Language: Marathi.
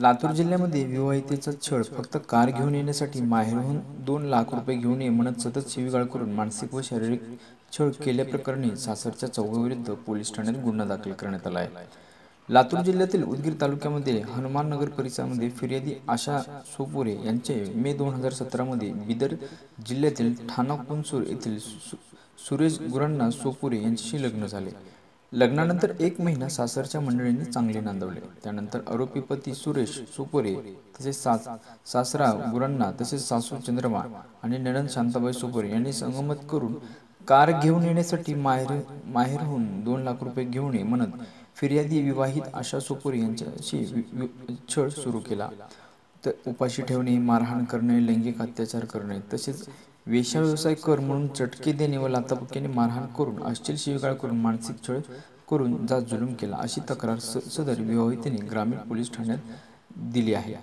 लातूर जिल्ह्यामध्ये विवाहितेचा छळ. फक्त कार घेऊन येण्यासाठी माहेरहून दोन लाख रुपये घेऊन ये म्हणत सतत शिवीगाळ करून मानसिक व शारीरिक छळ केल्याप्रकरणी सासरच्या चौघाविरुद्ध पोलीस ठाण्यात गुन्हा दाखल करण्यात आला आहे. लातूर जिल्ह्यातील उदगीर तालुक्यामध्ये हनुमाननगर परिसरामध्ये फिर्यादी आशा सोपुरे यांचे मे दोन हजार सतरामध्ये बिदर जिल्ह्यातील ठाणा कुनसूर येथील सुरेश गुरांना सोपुरे यांच्याशी लग्न झाले. लग्नानंतर एक महिना सासरच्या मंडळींनी चांगले नांदवले. त्यानंतर आरोपी पती सुरेश सुपोरे तसेच सास सासरा गुरांना तसेच सासू चंद्रमा आणि नणन शांताबाई सुपरे यांनी संगमत करून कार घेऊन येण्यासाठी माहेर माहेरहून दोन लाख रुपये घेऊन ये म्हणत फिर्यादी विवाहित आशा सोपोरे यांच्याशी छळ सुरू केला. तर उपाशी ठेवणे मारहाण करणे लैंगिक अत्याचार करणे तसेच वेश्या व्यवसाय कर म्हणून चटके देणे व लाताबुक्याने मारहाण करून अश्चिल शिवीगाळ करून मानसिक छळ करून जात जुलूम केला. अशी तक्रार सदर विवाहितेने ग्रामीण पोलीस ठाण्यात दिली आहे.